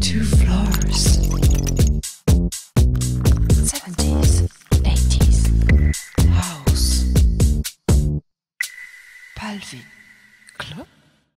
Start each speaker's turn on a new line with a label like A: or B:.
A: Two floors. 70s, 80s. House. Palvi. Club.